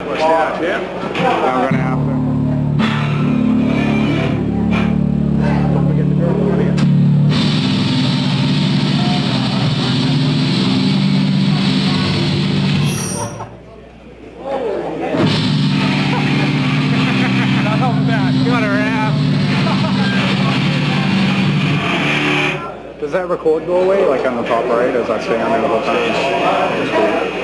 Yeah, yeah. I'm gonna have to. Don't forget the. Not back. Does that record go away, like on the top right? as I stay on there the whole time?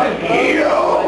What?